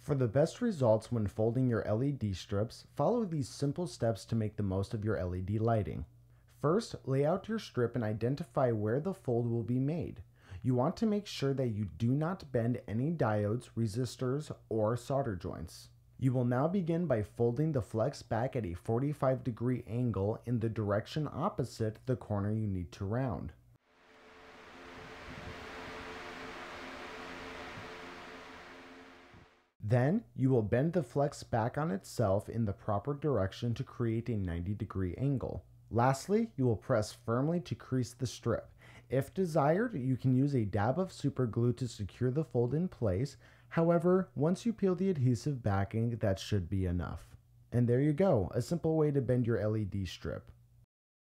For the best results when folding your LED strips, follow these simple steps to make the most of your LED lighting. First, lay out your strip and identify where the fold will be made. You want to make sure that you do not bend any diodes, resistors, or solder joints. You will now begin by folding the flex back at a 45 degree angle in the direction opposite the corner you need to round. Then you will bend the flex back on itself in the proper direction to create a 90 degree angle. Lastly, you will press firmly to crease the strip. If desired, you can use a dab of super glue to secure the fold in place. However, once you peel the adhesive backing, that should be enough. And there you go, a simple way to bend your LED strip.